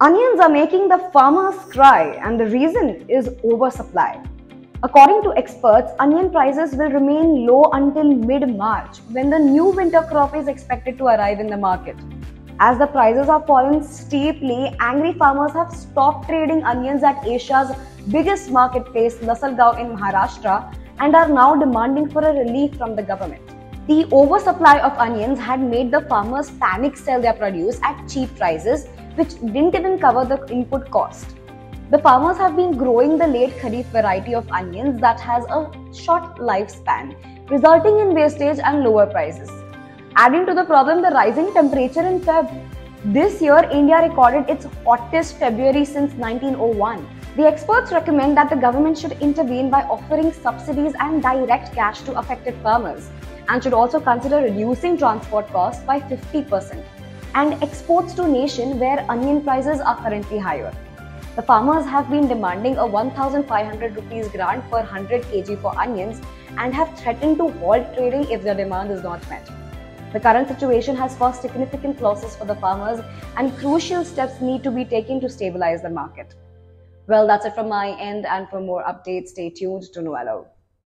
Onions are making the farmers cry, and the reason is oversupply. According to experts, onion prices will remain low until mid March when the new winter crop is expected to arrive in the market. As the prices have fallen steeply, angry farmers have stopped trading onions at Asia's biggest marketplace, Lasalgaon in Maharashtra, and are now demanding for a relief from the government. The oversupply of onions had made the farmers panic sell their produce at cheap prices which didn't even cover the input cost. The farmers have been growing the late Kharif variety of onions that has a short lifespan, resulting in wastage and lower prices. Adding to the problem the rising temperature in Feb. This year, India recorded its hottest February since 1901. The experts recommend that the government should intervene by offering subsidies and direct cash to affected farmers and should also consider reducing transport costs by 50% and exports to nation where onion prices are currently higher. The farmers have been demanding a 1500 rupees grant per 100 kg for onions and have threatened to halt trading if their demand is not met. The current situation has caused significant losses for the farmers and crucial steps need to be taken to stabilize the market. Well, that's it from my end and for more updates, stay tuned to Knowello.